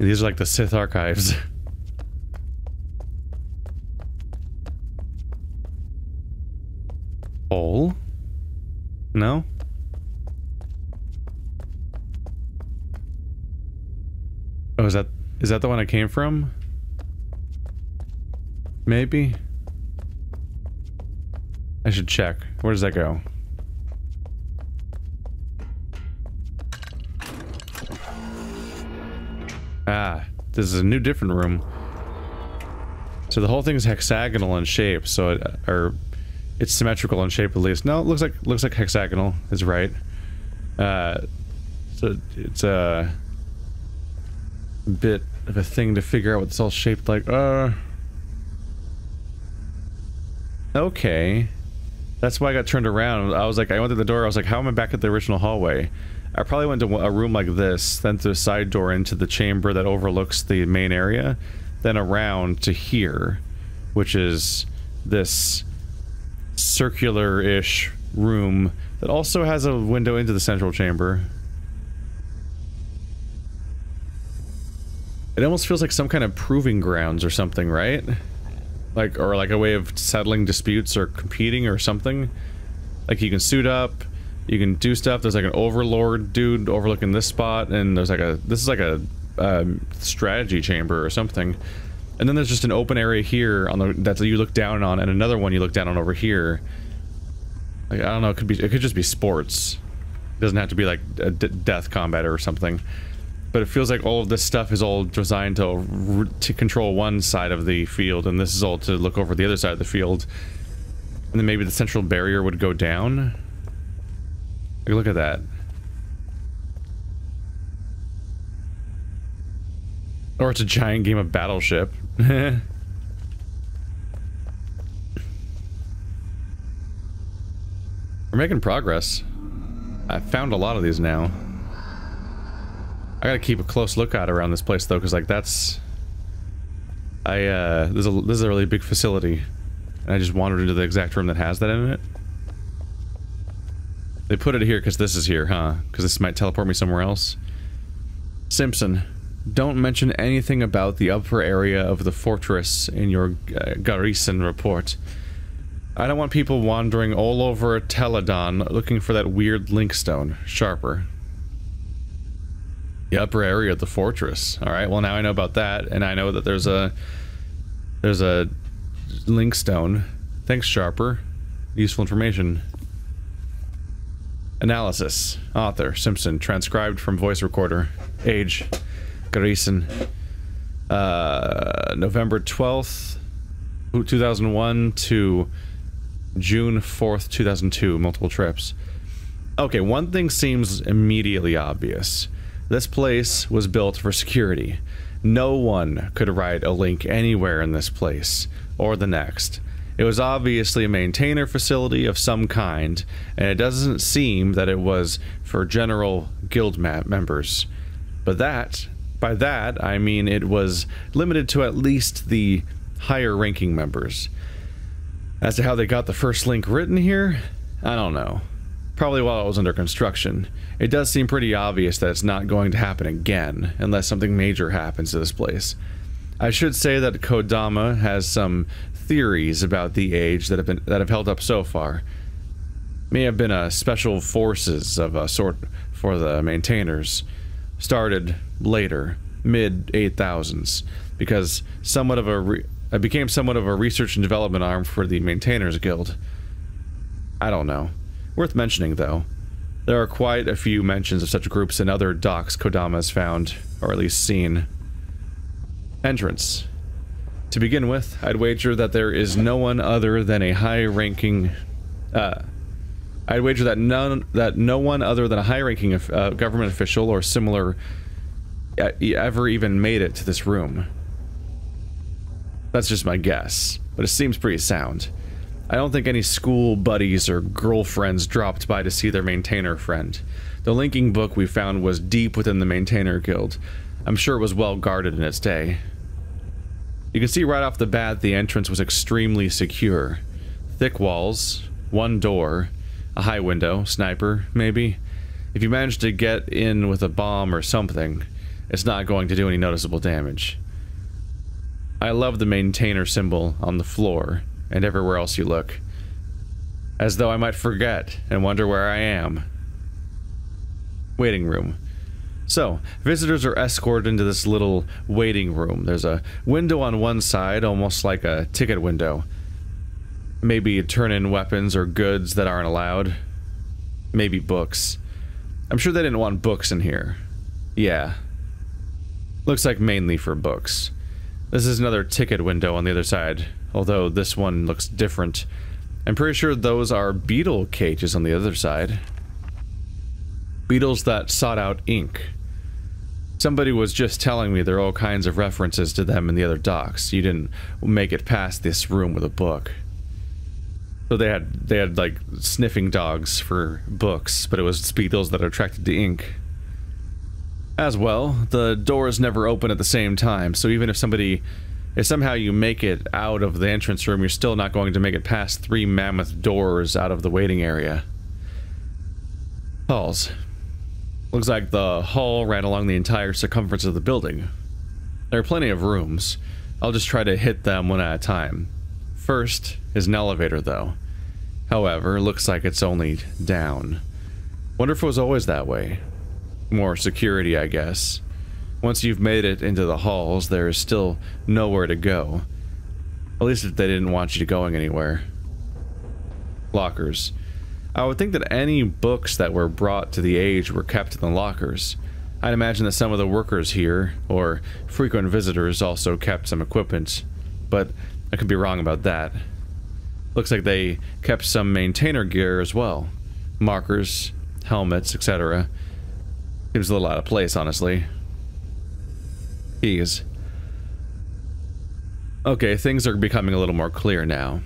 These are like the Sith archives. Hole? No? Oh, is that is that the one I came from? Maybe? I should check. Where does that go? Ah, this is a new different room. So the whole thing is hexagonal in shape, so it, or it's symmetrical in shape at least. No, it looks like looks like hexagonal is right. Uh, so it's a bit of a thing to figure out what it's all shaped like. Uh, okay, that's why I got turned around. I was like, I went to the door. I was like, how am I back at the original hallway? I probably went to a room like this, then to a side door into the chamber that overlooks the main area, then around to here, which is this circular-ish room that also has a window into the central chamber. It almost feels like some kind of proving grounds or something, right? Like, or like a way of settling disputes or competing or something. Like you can suit up, you can do stuff. There's like an overlord dude overlooking this spot, and there's like a, this is like a um, strategy chamber or something. And then there's just an open area here on the that you look down on, and another one you look down on over here. Like I don't know, it could be it could just be sports. It doesn't have to be like a death combat or something. But it feels like all of this stuff is all designed to to control one side of the field, and this is all to look over the other side of the field. And then maybe the central barrier would go down. Look at that. Or it's a giant game of Battleship. We're making progress. I've found a lot of these now. I gotta keep a close lookout around this place though, because like that's... I, uh, this is, a, this is a really big facility. And I just wandered into the exact room that has that in it. They put it here because this is here, huh? Because this might teleport me somewhere else. Simpson. Don't mention anything about the upper area of the fortress in your uh, garrison report. I don't want people wandering all over Teledahn looking for that weird linkstone. Sharper. The upper area of the fortress. Alright, well now I know about that, and I know that there's a... There's a linkstone. Thanks, Sharper. Useful information. Analysis. Author. Simpson. Transcribed from voice recorder. Age. Garrison. Uh, November 12th, 2001 to June 4th, 2002. Multiple trips. Okay, one thing seems immediately obvious. This place was built for security. No one could write a link anywhere in this place, or the next. It was obviously a maintainer facility of some kind, and it doesn't seem that it was for general guild members. But that by that, I mean it was limited to at least the higher ranking members. As to how they got the first link written here, I don't know. Probably while it was under construction. It does seem pretty obvious that it's not going to happen again, unless something major happens to this place. I should say that Kodama has some theories about the age that have been that have held up so far. May have been a special forces of a sort for the maintainers started later, mid 8000s, because somewhat of a I uh, became somewhat of a research and development arm for the Maintainers Guild. I don't know. Worth mentioning, though. There are quite a few mentions of such groups in other docs Kodama has found, or at least seen. Entrance. To begin with, I'd wager that there is no one other than a high-ranking, uh, I'd wager that none that no one other than a high-ranking uh, government official or similar uh, ever even made it to this room. That's just my guess, but it seems pretty sound. I don't think any school buddies or girlfriends dropped by to see their maintainer friend. The linking book we found was deep within the maintainer guild. I'm sure it was well guarded in its day. You can see right off the bat the entrance was extremely secure. Thick walls, one door, a high window, sniper, maybe. If you manage to get in with a bomb or something, it's not going to do any noticeable damage. I love the maintainer symbol on the floor and everywhere else you look. As though I might forget and wonder where I am. Waiting room. So, visitors are escorted into this little waiting room. There's a window on one side, almost like a ticket window. Maybe turn in weapons or goods that aren't allowed. Maybe books. I'm sure they didn't want books in here. Yeah. Looks like mainly for books. This is another ticket window on the other side, although this one looks different. I'm pretty sure those are beetle cages on the other side. Beetles that sought out ink. Somebody was just telling me there are all kinds of references to them in the other docs. You didn't make it past this room with a book. So they had they had like sniffing dogs for books, but it was beetles that are attracted to ink. As well, the doors never open at the same time, so even if somebody if somehow you make it out of the entrance room, you're still not going to make it past three mammoth doors out of the waiting area. Halls. Looks like the hall ran along the entire circumference of the building. There are plenty of rooms. I'll just try to hit them one at a time. First is an elevator, though. However, looks like it's only down. Wonder if it was always that way. More security, I guess. Once you've made it into the halls, there is still nowhere to go. At least if they didn't want you to going anywhere. Lockers. I would think that any books that were brought to the age were kept in the lockers. I'd imagine that some of the workers here, or frequent visitors, also kept some equipment, but I could be wrong about that. Looks like they kept some maintainer gear as well. Markers, helmets, etc. Seems a little out of place, honestly. Keys. Okay, things are becoming a little more clear now.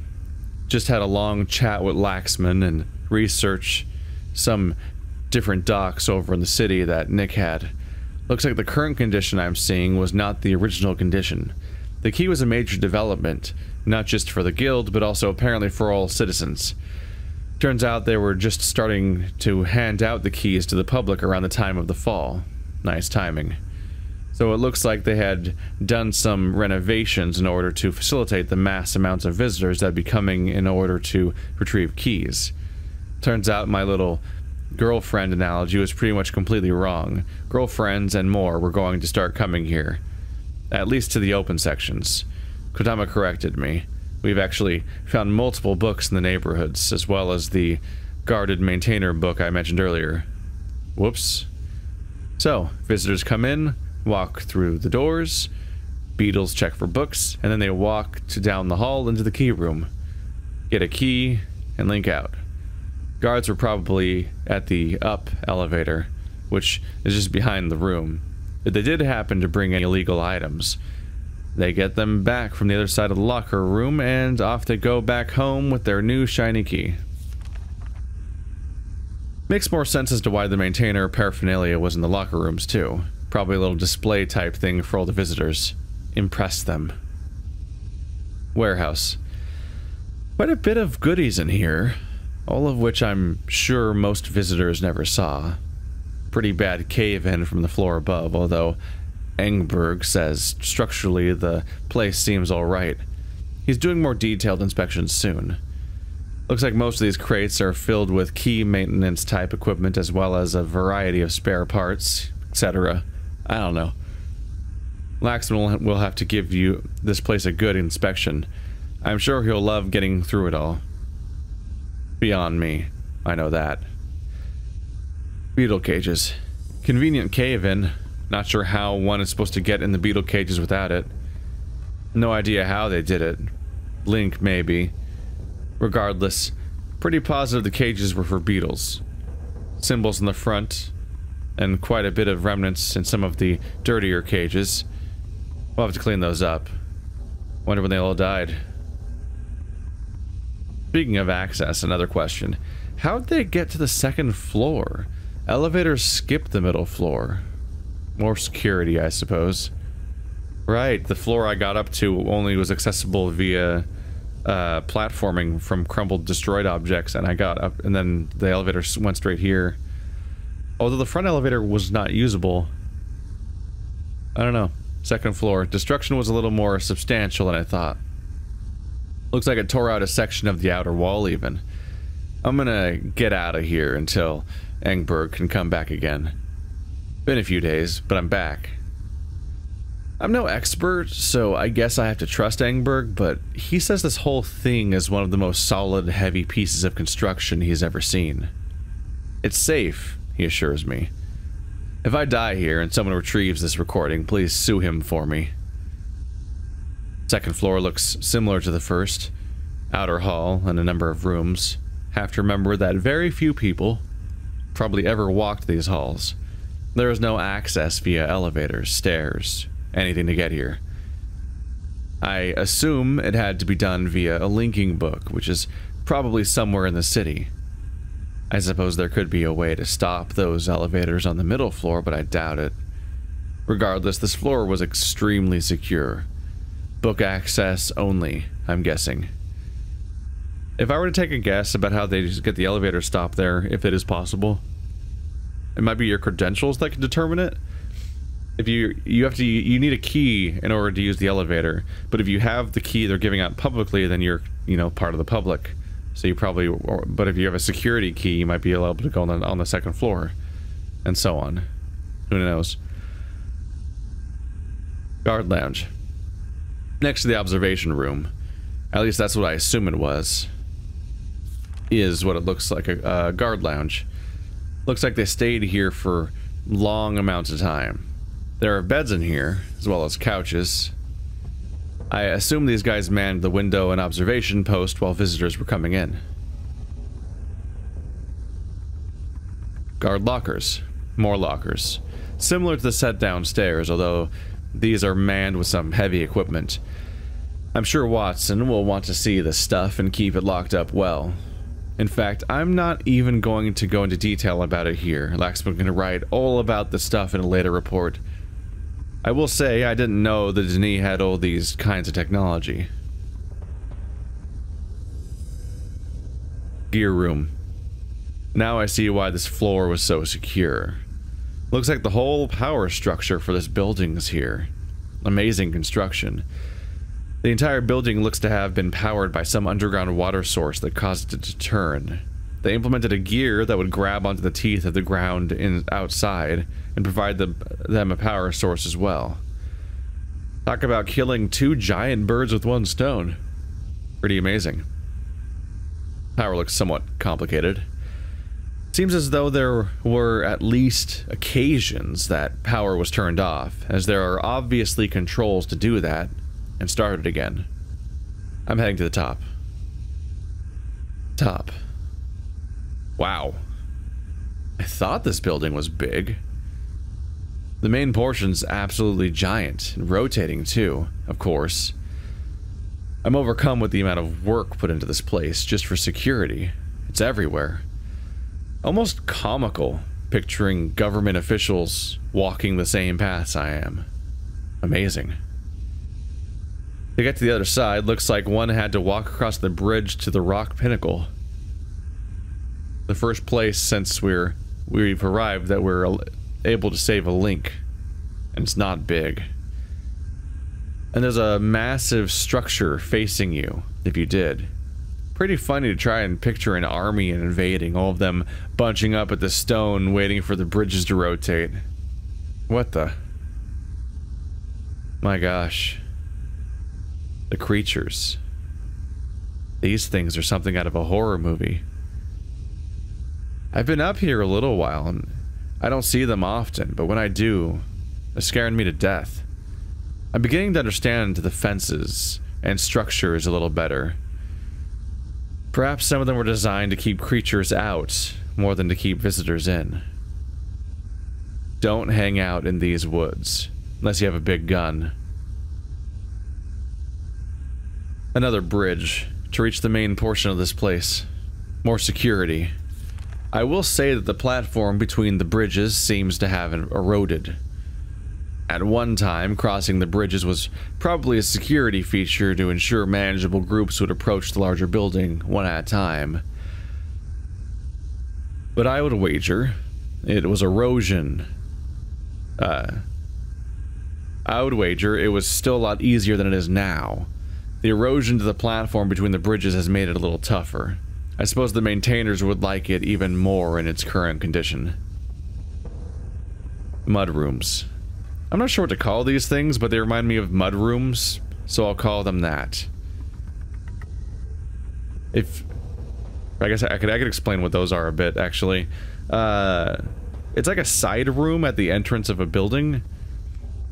Just had a long chat with Laxman and research some different docs over in the city that Nick had. Looks like the current condition I'm seeing was not the original condition. The key was a major development, not just for the guild, but also apparently for all citizens. Turns out they were just starting to hand out the keys to the public around the time of the fall. Nice timing. So it looks like they had done some renovations in order to facilitate the mass amounts of visitors that would be coming in order to retrieve keys. Turns out my little girlfriend analogy was pretty much completely wrong. Girlfriends and more were going to start coming here. At least to the open sections. Kodama corrected me. We've actually found multiple books in the neighborhoods, as well as the guarded maintainer book I mentioned earlier. Whoops. So, visitors come in, walk through the doors, beetles check for books, and then they walk to down the hall into the key room. Get a key, and link out. Guards were probably at the up elevator, which is just behind the room. If they did happen to bring any illegal items, they get them back from the other side of the locker room and off they go back home with their new shiny key. Makes more sense as to why the maintainer paraphernalia was in the locker rooms too. Probably a little display type thing for all the visitors. Impress them. Warehouse. Quite a bit of goodies in here all of which I'm sure most visitors never saw. Pretty bad cave-in from the floor above, although Engberg says structurally the place seems alright. He's doing more detailed inspections soon. Looks like most of these crates are filled with key maintenance type equipment as well as a variety of spare parts, etc. I don't know. Laxman will have to give you this place a good inspection. I'm sure he'll love getting through it all beyond me. I know that. Beetle cages. Convenient cave-in. Not sure how one is supposed to get in the beetle cages without it. No idea how they did it. Link, maybe. Regardless, pretty positive the cages were for beetles. Symbols in the front, and quite a bit of remnants in some of the dirtier cages. We'll have to clean those up. Wonder when they all died. Speaking of access, another question. How'd they get to the second floor? Elevators skip the middle floor. More security, I suppose. Right, the floor I got up to only was accessible via uh, platforming from crumbled destroyed objects, and I got up, and then the elevator went straight here. Although the front elevator was not usable, I don't know. Second floor. Destruction was a little more substantial than I thought. Looks like it tore out a section of the outer wall even. I'm gonna get out of here until Engberg can come back again. Been a few days, but I'm back. I'm no expert, so I guess I have to trust Engberg, but he says this whole thing is one of the most solid, heavy pieces of construction he's ever seen. It's safe, he assures me. If I die here and someone retrieves this recording, please sue him for me. Second floor looks similar to the first. Outer hall and a number of rooms. Have to remember that very few people probably ever walked these halls. There is no access via elevators, stairs, anything to get here. I assume it had to be done via a linking book, which is probably somewhere in the city. I suppose there could be a way to stop those elevators on the middle floor, but I doubt it. Regardless, this floor was extremely secure. Book access only, I'm guessing. If I were to take a guess about how they get the elevator stop there, if it is possible, it might be your credentials that can determine it. If you you have to you need a key in order to use the elevator, but if you have the key they're giving out publicly, then you're you know part of the public. So you probably, or, but if you have a security key, you might be able to go on the, on the second floor, and so on. Who knows? Guard lounge. Next to the observation room. At least that's what I assume it was. Is what it looks like, a, a guard lounge. Looks like they stayed here for long amounts of time. There are beds in here, as well as couches. I assume these guys manned the window and observation post while visitors were coming in. Guard lockers. More lockers. Similar to the set downstairs, although these are manned with some heavy equipment. I'm sure Watson will want to see this stuff and keep it locked up well. In fact, I'm not even going to go into detail about it here. Laxman's going to write all about the stuff in a later report. I will say I didn't know that D'ni had all these kinds of technology. Gear room. Now I see why this floor was so secure. Looks like the whole power structure for this building is here. Amazing construction. The entire building looks to have been powered by some underground water source that caused it to turn. They implemented a gear that would grab onto the teeth of the ground in, outside and provide the, them a power source as well. Talk about killing two giant birds with one stone. Pretty amazing. Power looks somewhat complicated. Seems as though there were at least occasions that power was turned off, as there are obviously controls to do that, and start it again. I'm heading to the top. Top. Wow. I thought this building was big. The main portion's absolutely giant, and rotating too, of course. I'm overcome with the amount of work put into this place just for security. It's everywhere. Almost comical, picturing government officials walking the same paths I am. Amazing. To get to the other side, looks like one had to walk across the bridge to the rock pinnacle. The first place since we're we've arrived that we're able to save a link. And it's not big. And there's a massive structure facing you, if you did. Pretty funny to try and picture an army and invading, all of them bunching up at the stone, waiting for the bridges to rotate. What the? My gosh. The creatures. These things are something out of a horror movie. I've been up here a little while, and I don't see them often, but when I do, they're scaring me to death. I'm beginning to understand the fences and structures a little better. Perhaps some of them were designed to keep creatures out more than to keep visitors in. Don't hang out in these woods, unless you have a big gun. Another bridge to reach the main portion of this place. More security. I will say that the platform between the bridges seems to have eroded. At one time, crossing the bridges was probably a security feature to ensure manageable groups would approach the larger building one at a time. But I would wager it was erosion. Uh, I would wager it was still a lot easier than it is now. The erosion to the platform between the bridges has made it a little tougher. I suppose the maintainers would like it even more in its current condition. Mud rooms. I'm not sure what to call these things, but they remind me of mud rooms, so I'll call them that. If... I guess I could, I could explain what those are a bit, actually. Uh, it's like a side room at the entrance of a building.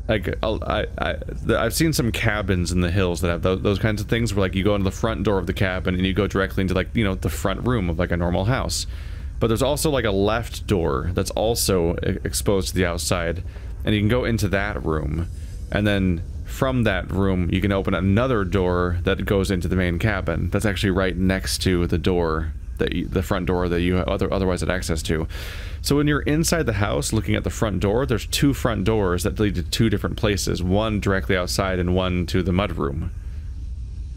Like, I, I, I've seen some cabins in the hills that have those, those kinds of things where, like, you go into the front door of the cabin and you go directly into, like, you know, the front room of, like, a normal house. But there's also, like, a left door that's also exposed to the outside and you can go into that room. And then from that room you can open another door that goes into the main cabin. That's actually right next to the door that you, the front door that you other, otherwise had access to. So when you're inside the house looking at the front door there's two front doors that lead to two different places one directly outside and one to the mud room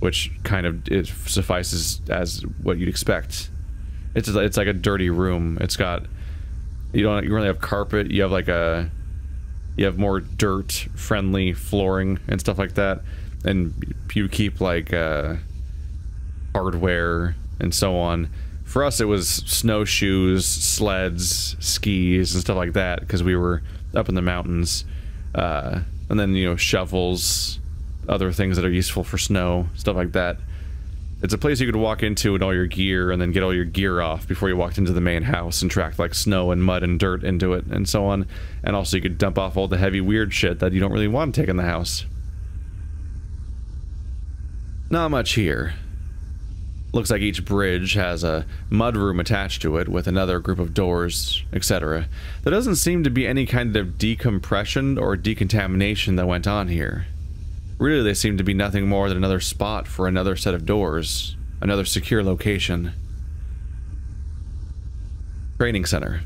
which kind of it suffices as what you'd expect. It's it's like a dirty room. It's got you don't you really have carpet. You have like a you have more dirt friendly flooring and stuff like that. And you keep like uh, hardware and so on. For us it was snowshoes sleds skis and stuff like that because we were up in the mountains. Uh, and then you know shovels other things that are useful for snow stuff like that it's a place you could walk into with all your gear and then get all your gear off before you walked into the main house and tracked like snow and mud and dirt into it and so on. And also you could dump off all the heavy weird shit that you don't really want to take in the house. Not much here. Looks like each bridge has a mud room attached to it with another group of doors, etc. There doesn't seem to be any kind of decompression or decontamination that went on here. Really, they seem to be nothing more than another spot for another set of doors, another secure location. Training Center.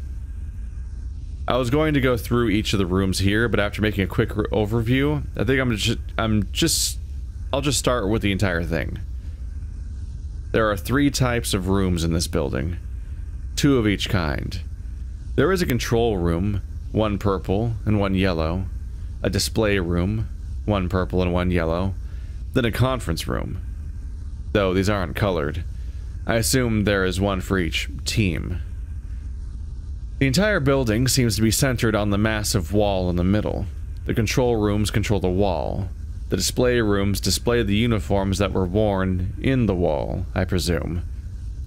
I was going to go through each of the rooms here, but after making a quick overview, I think I'm just, I'm just, I'll just start with the entire thing. There are three types of rooms in this building, two of each kind. There is a control room, one purple and one yellow, a display room, one purple and one yellow, then a conference room. Though these aren't colored. I assume there is one for each team. The entire building seems to be centered on the massive wall in the middle. The control rooms control the wall. The display rooms display the uniforms that were worn in the wall, I presume.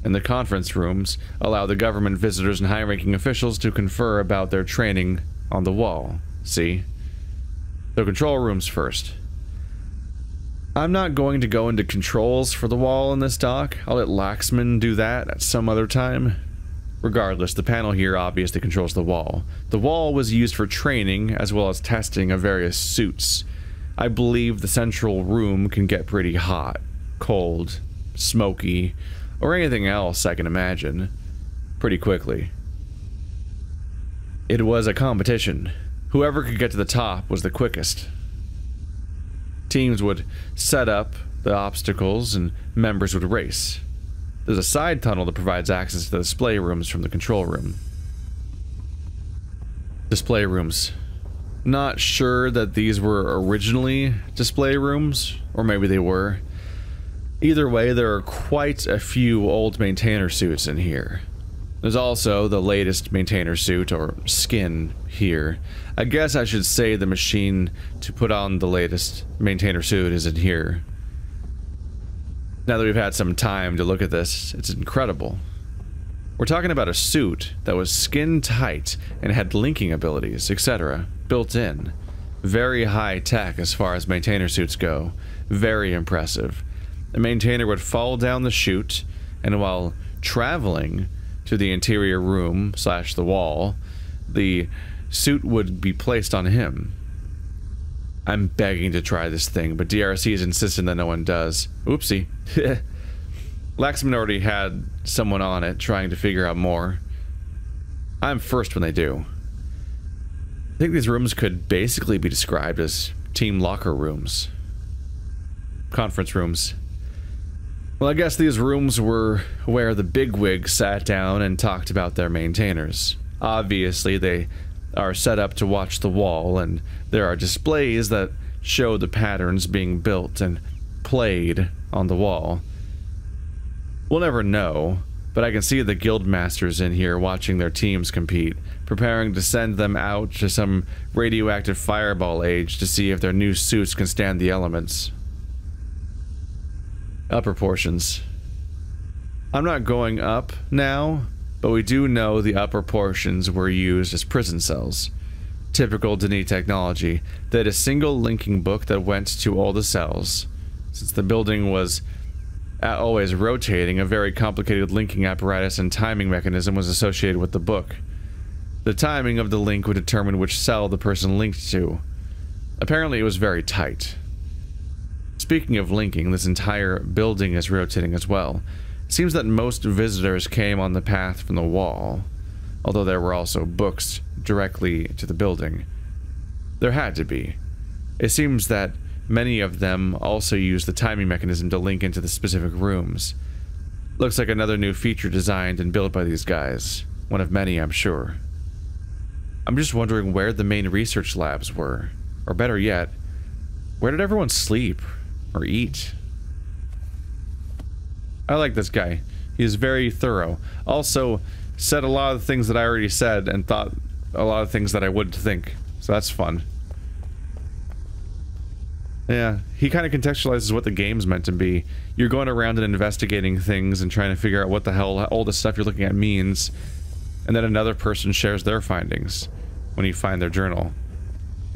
And the conference rooms allow the government visitors and high-ranking officials to confer about their training on the wall. See? So control rooms first. I'm not going to go into controls for the wall in this doc. I'll let Laxman do that at some other time. Regardless, the panel here obviously controls the wall. The wall was used for training as well as testing of various suits. I believe the central room can get pretty hot, cold, smoky, or anything else I can imagine pretty quickly. It was a competition. Whoever could get to the top was the quickest. Teams would set up the obstacles and members would race. There's a side tunnel that provides access to the display rooms from the control room. Display rooms. Not sure that these were originally display rooms, or maybe they were. Either way, there are quite a few old maintainer suits in here. There's also the latest maintainer suit, or skin, here. I guess I should say the machine to put on the latest maintainer suit is in here. Now that we've had some time to look at this, it's incredible. We're talking about a suit that was skin tight and had linking abilities, etc., built in. Very high tech as far as maintainer suits go. Very impressive. The maintainer would fall down the chute, and while traveling, to the interior room slash the wall, the suit would be placed on him. I'm begging to try this thing, but DRC is insistent that no one does. Oopsie. Laxman already had someone on it trying to figure out more. I'm first when they do. I think these rooms could basically be described as team locker rooms. Conference rooms. Well, I guess these rooms were where the bigwigs sat down and talked about their maintainers. Obviously, they are set up to watch the wall, and there are displays that show the patterns being built and played on the wall. We'll never know, but I can see the guild masters in here watching their teams compete, preparing to send them out to some radioactive fireball age to see if their new suits can stand the elements. Upper portions. I'm not going up now, but we do know the upper portions were used as prison cells. Typical D'ni's technology. They had a single linking book that went to all the cells. Since the building was uh, always rotating, a very complicated linking apparatus and timing mechanism was associated with the book. The timing of the link would determine which cell the person linked to. Apparently it was very tight. Speaking of linking, this entire building is rotating as well. Seems that most visitors came on the path from the wall, although there were also books directly to the building. There had to be. It seems that many of them also used the timing mechanism to link into the specific rooms. Looks like another new feature designed and built by these guys. One of many, I'm sure. I'm just wondering where the main research labs were. Or better yet, where did everyone sleep? Or eat? I like this guy. He's very thorough. Also, said a lot of things that I already said and thought a lot of things that I wouldn't think. So that's fun. Yeah, he kind of contextualizes what the game's meant to be. You're going around and investigating things and trying to figure out what the hell all the stuff you're looking at means. And then another person shares their findings when you find their journal.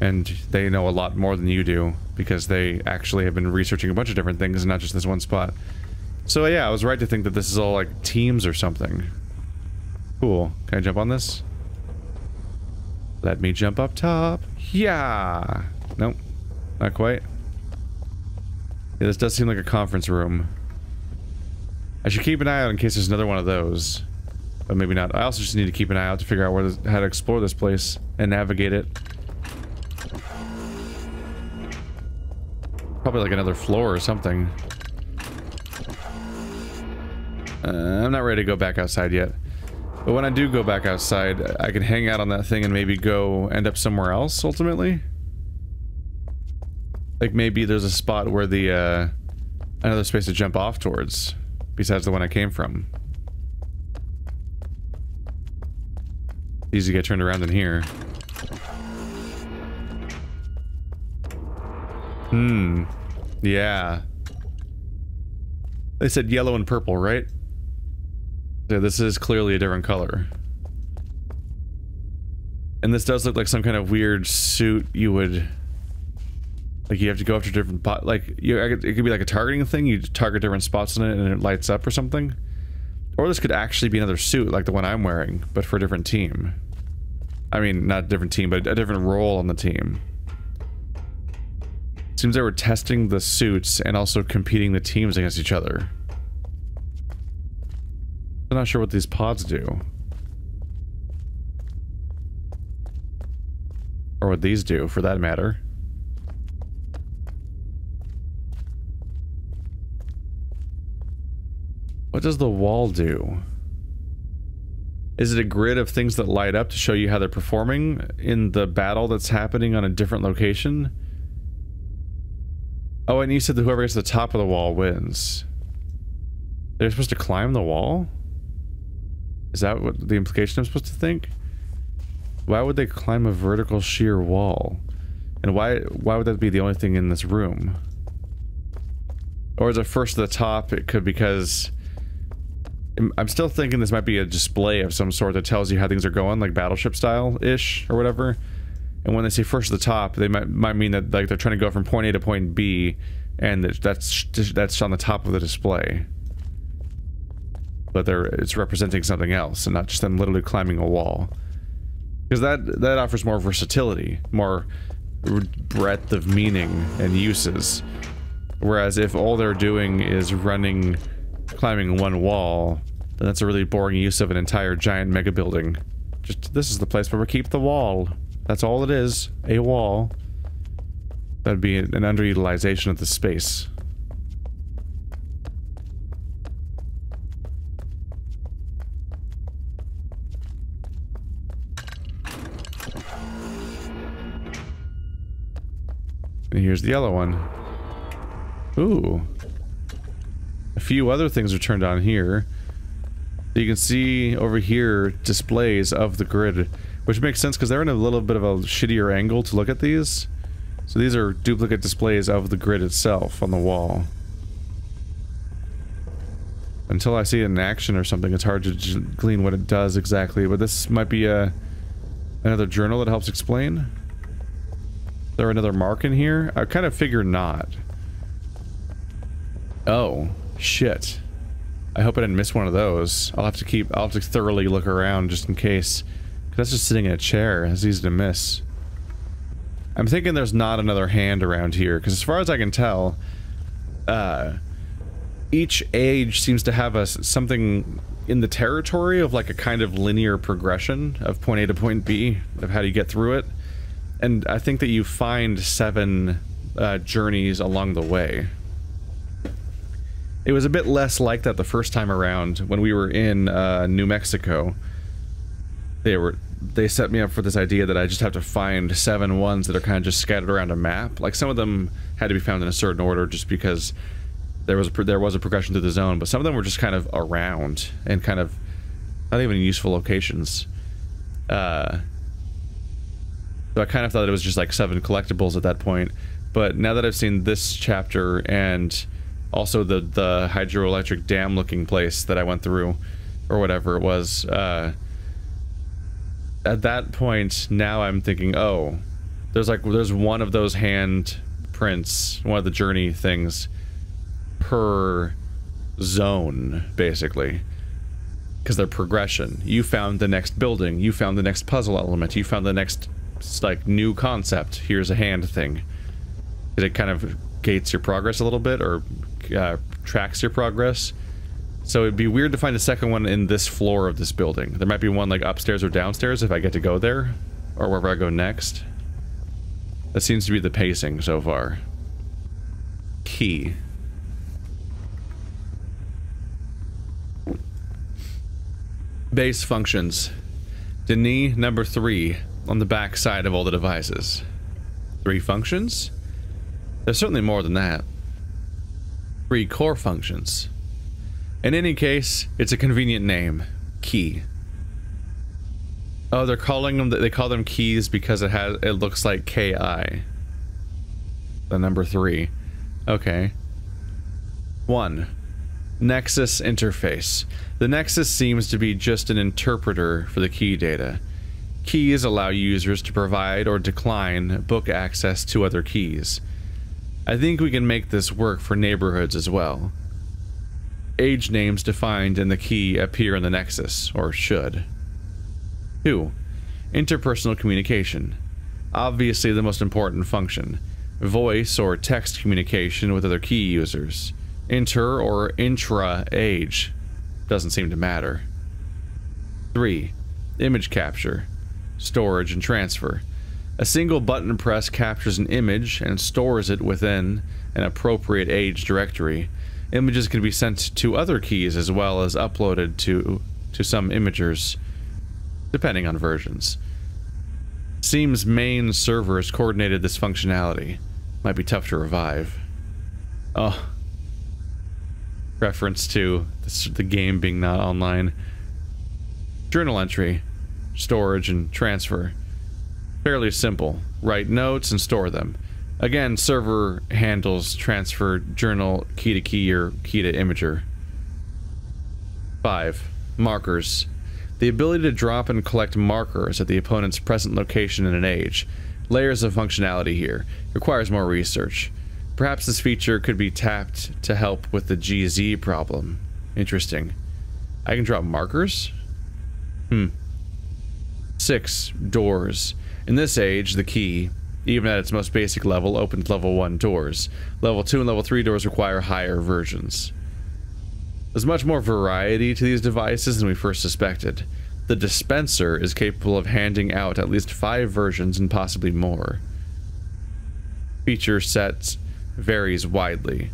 And they know a lot more than you do because they actually have been researching a bunch of different things and not just this one spot. So yeah, I was right to think that this is all like teams or something. Cool. Can I jump on this? Let me jump up top. Yeah. Nope. Not quite. Yeah, this does seem like a conference room. I should keep an eye out in case there's another one of those. But maybe not. I also just need to keep an eye out to figure out where this, how to explore this place and navigate it. Probably like another floor or something. Uh, I'm not ready to go back outside yet. But when I do go back outside, I can hang out on that thing and maybe go end up somewhere else, ultimately. Like maybe there's a spot where the, uh, another space to jump off towards, besides the one I came from. Easy to get turned around in here. Hmm. Yeah. They said yellow and purple, right? Yeah, this is clearly a different color. And this does look like some kind of weird suit you would... Like, you have to go after different... Like, you, it could be like a targeting thing. You target different spots in it and it lights up or something. Or this could actually be another suit, like the one I'm wearing, but for a different team. I mean, not a different team, but a different role on the team. Seems they were testing the suits and also competing the teams against each other. I'm not sure what these pods do. Or what these do, for that matter. What does the wall do? Is it a grid of things that light up to show you how they're performing in the battle that's happening on a different location? Oh, and you said that whoever gets to the top of the wall wins. They're supposed to climb the wall? Is that what the implication I'm supposed to think? Why would they climb a vertical sheer wall? And why why would that be the only thing in this room? Or is it first to the top? It could because... I'm still thinking this might be a display of some sort that tells you how things are going, like battleship style-ish, or whatever. And when they say first to the top, they might, might mean that like they're trying to go from point A to point B, and that's that's on the top of the display but they're it's representing something else and not just them literally climbing a wall. Because that that offers more versatility, more breadth of meaning and uses. Whereas if all they're doing is running, climbing one wall, then that's a really boring use of an entire giant mega building. Just, this is the place where we keep the wall. That's all it is, a wall. That'd be an underutilization of the space. And here's the yellow one. Ooh. A few other things are turned on here. You can see over here displays of the grid, which makes sense because they're in a little bit of a shittier angle to look at these. So these are duplicate displays of the grid itself on the wall. Until I see it in action or something, it's hard to glean what it does exactly, but this might be a another journal that helps explain. There another mark in here? I kind of figure not. Oh, shit. I hope I didn't miss one of those. I'll have to keep, I'll have to thoroughly look around just in case. That's just sitting in a chair. It's easy to miss. I'm thinking there's not another hand around here, because as far as I can tell, uh, each age seems to have a something in the territory of like a kind of linear progression of point A to point B of how do you get through it. And I think that you find seven uh, journeys along the way. It was a bit less like that the first time around when we were in uh, New Mexico. They were they set me up for this idea that I just have to find seven ones that are kind of just scattered around a map. Like some of them had to be found in a certain order just because there was a, there was a progression through the zone, but some of them were just kind of around and kind of not even useful locations. Uh, so I kind of thought it was just like seven collectibles at that point. But now that I've seen this chapter and also the the hydroelectric dam looking place that I went through, or whatever it was, uh, at that point now I'm thinking, oh, there's like there's one of those hand prints, one of the journey things per zone, basically. Because they're progression. You found the next building. You found the next puzzle element. You found the next, like, new concept. Here's a hand thing. It kind of gates your progress a little bit, or uh, tracks your progress. So it'd be weird to find a second one in this floor of this building. There might be one, like, upstairs or downstairs if I get to go there. Or wherever I go next. That seems to be the pacing so far. Key. Base functions. D'ni number three on the back side of all the devices. Three functions? There's certainly more than that. Three core functions. In any case, it's a convenient name. Key. Oh, they're calling them, they call them keys because it has, it looks like KI. The number three. Okay. One. Nexus interface. The Nexus seems to be just an interpreter for the key data. Keys allow users to provide or decline book access to other keys. I think we can make this work for neighborhoods as well. Age names defined in the key appear in the Nexus, or should. 2. Interpersonal communication. Obviously the most important function. Voice or text communication with other key users inter or intra age. Doesn't seem to matter. 3. Image capture, storage, and transfer. A single button press captures an image and stores it within an appropriate age directory. Images can be sent to other keys as well as uploaded to, to some imagers, depending on versions. Seems main servers coordinated this functionality. Might be tough to revive. Oh, reference to the game being not online. Journal entry, storage, and transfer. Fairly simple. Write notes and store them. Again, server handles transfer journal key to key or key to imager. 5. Markers. The ability to drop and collect markers at the opponent's present location in an age. Layers of functionality here. Requires more research. Perhaps this feature could be tapped to help with the GZ problem. Interesting. I can drop markers? Hmm. 6. Doors. In this age, the key, even at its most basic level, opens level 1 doors. Level 2 and level 3 doors require higher versions. There's much more variety to these devices than we first suspected. The dispenser is capable of handing out at least 5 versions and possibly more. Feature sets varies widely.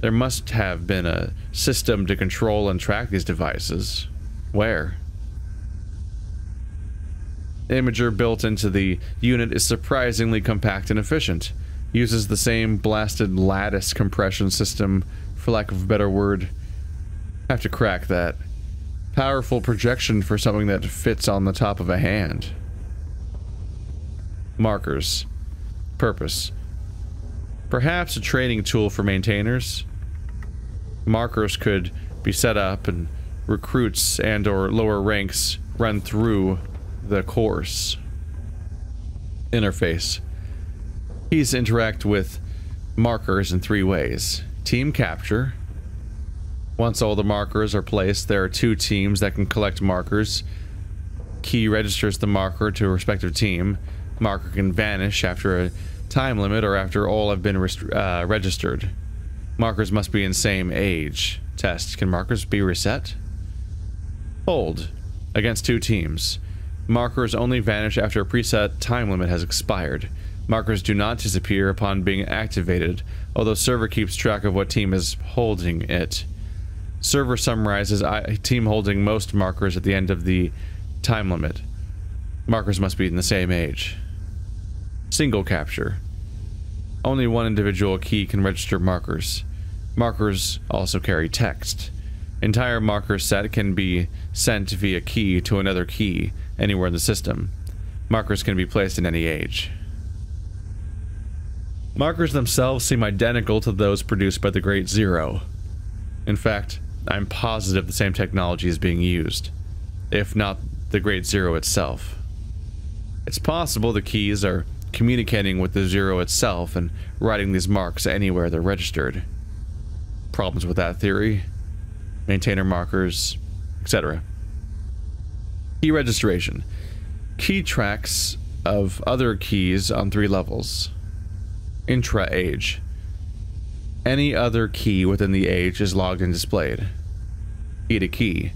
There must have been a system to control and track these devices. Where? Imager built into the unit is surprisingly compact and efficient. Uses the same blasted lattice compression system, for lack of a better word. Have to crack that. Powerful projection for something that fits on the top of a hand. Markers. Purpose. Perhaps a training tool for maintainers. Markers could be set up and recruits and or lower ranks run through the course. Interface. Keys interact with markers in three ways. Team capture. Once all the markers are placed, there are two teams that can collect markers. Key registers the marker to a respective team. Marker can vanish after a time limit or after all have been uh, registered. Markers must be in same age. Test. Can markers be reset? Hold. Against two teams. Markers only vanish after a preset time limit has expired. Markers do not disappear upon being activated, although server keeps track of what team is holding it. Server summarizes team holding most markers at the end of the time limit. Markers must be in the same age. Single capture. Only one individual key can register markers. Markers also carry text. Entire marker set can be sent via key to another key anywhere in the system. Markers can be placed in any age. Markers themselves seem identical to those produced by the Great Zero. In fact, I'm positive the same technology is being used, if not the Great Zero itself. It's possible the keys are communicating with the Zero itself and writing these marks anywhere they're registered. Problems with that theory? Maintainer markers, etc. Key registration. Key tracks of other keys on three levels. Intra-age. Any other key within the age is logged and displayed. Key to key.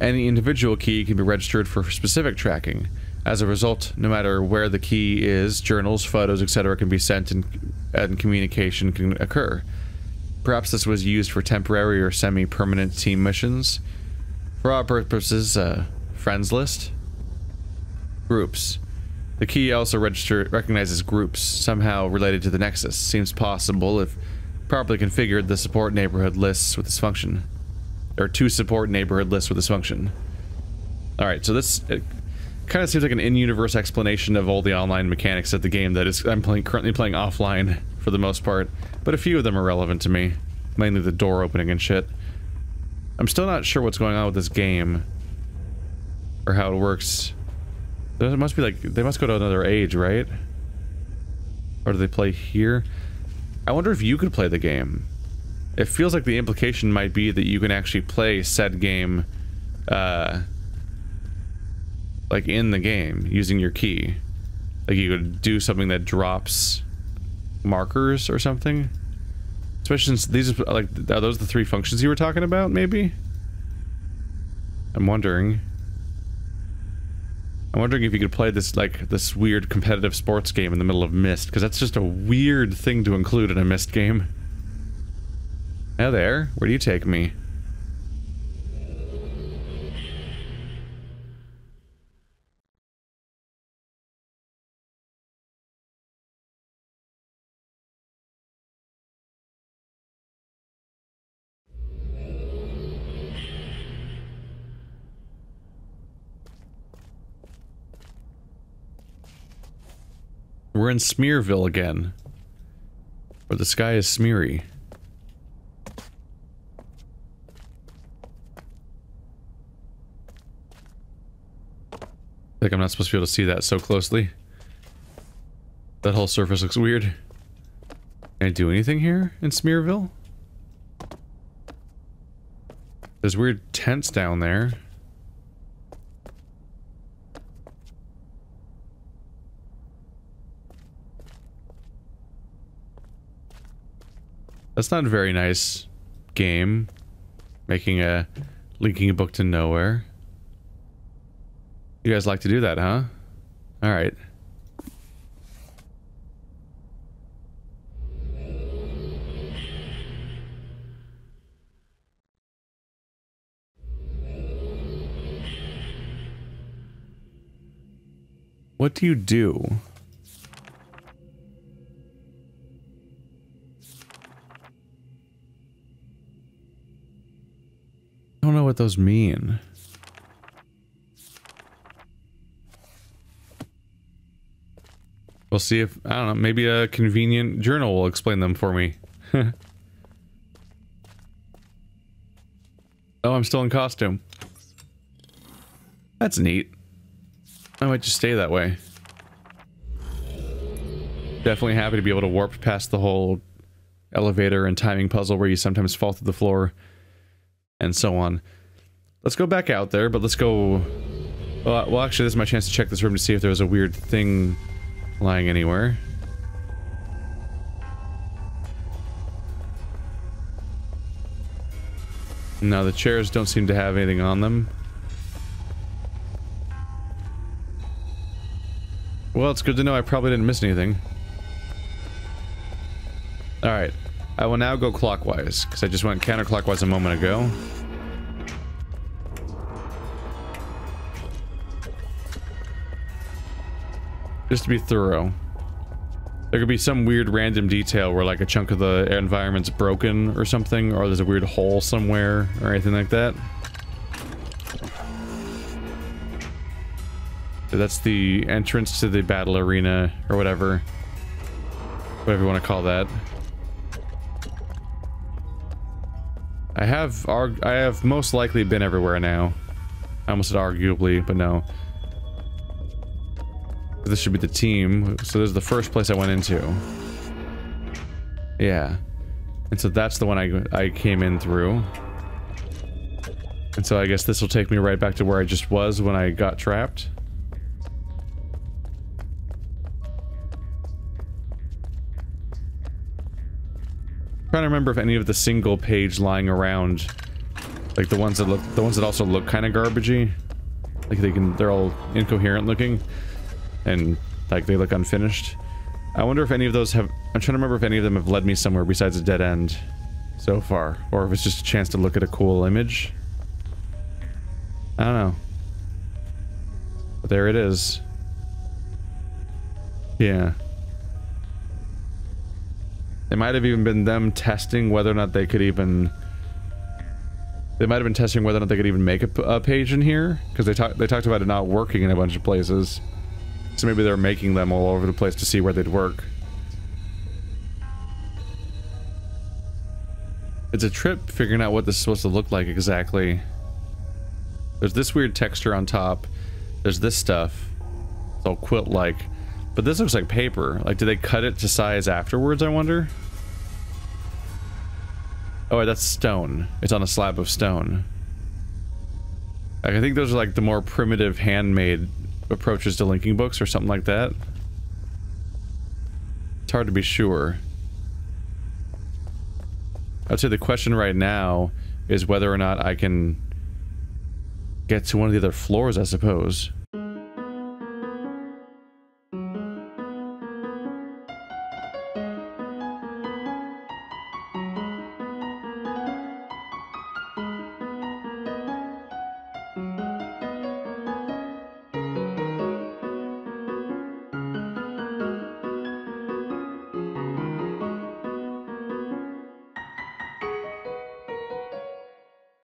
Any individual key can be registered for specific tracking. As a result, no matter where the key is, journals, photos, etc. can be sent and, and communication can occur. Perhaps this was used for temporary or semi-permanent team missions. For our purposes, uh, friends list. Groups. The key also register recognizes groups somehow related to the Nexus. Seems possible if properly configured the support neighborhood lists with this function. There are two support neighborhood lists with this function. Alright, so this kind of seems like an in-universe explanation of all the online mechanics of the game that is I'm playing currently playing offline for the most part, but a few of them are relevant to me. Mainly the door opening and shit. I'm still not sure what's going on with this game. Or how it works. There must be like, they must go to another age, right? Or do they play here? I wonder if you could play the game. It feels like the implication might be that you can actually play said game, uh, like in the game using your key. Like you could do something that drops markers or something. Especially since these are like, are those the three functions you were talking about, maybe? I'm wondering. I'm wondering if you could play this, like, this weird competitive sports game in the middle of Myst, because that's just a weird thing to include in a Myst game. Now there, where do you take me? We're in Smearville again. Where the sky is smeary. Like I'm not supposed to be able to see that so closely. That whole surface looks weird. Can I do anything here in Smearville? There's weird tents down there. That's not a very nice game. Making a... linking a book to nowhere. You guys like to do that, huh? Alright. What do you do? What those mean. We'll see if, I don't know, maybe a convenient journal will explain them for me. oh, I'm still in costume. That's neat. I might just stay that way. Definitely happy to be able to warp past the whole elevator and timing puzzle where you sometimes fall through the floor and so on. Let's go back out there, but let's go... Well, well, actually, this is my chance to check this room to see if there was a weird thing lying anywhere. No, the chairs don't seem to have anything on them. Well, it's good to know I probably didn't miss anything. Alright. I will now go clockwise, because I just went counterclockwise a moment ago. Just to be thorough. There could be some weird random detail where like a chunk of the environment's broken or something, or there's a weird hole somewhere, or anything like that. So that's the entrance to the battle arena, or whatever. Whatever you want to call that. I have I have most likely been everywhere now. I almost said arguably, but no. This should be the team. So this is the first place I went into. Yeah. And so that's the one I, I came in through. And so I guess this will take me right back to where I just was when I got trapped. trying to remember if any of the single page lying around like the ones that look the ones that also look kind of garbagey like they can they're all incoherent looking and like they look unfinished. I wonder if any of those have... I'm trying to remember if any of them have led me somewhere besides a dead end so far. Or if it's just a chance to look at a cool image. I don't know. But there it is. Yeah. It might have even been them testing whether or not they could even... They might have been testing whether or not they could even make a, a page in here. Because they, talk, they talked about it not working in a bunch of places. So maybe they're making them all over the place to see where they'd work. It's a trip figuring out what this is supposed to look like exactly. There's this weird texture on top. There's this stuff. It's all quilt-like. But this looks like paper. Like, did they cut it to size afterwards, I wonder? Oh, that's stone. It's on a slab of stone. Like, I think those are like the more primitive handmade approaches to linking books or something like that. It's hard to be sure. I'd say the question right now is whether or not I can get to one of the other floors, I suppose.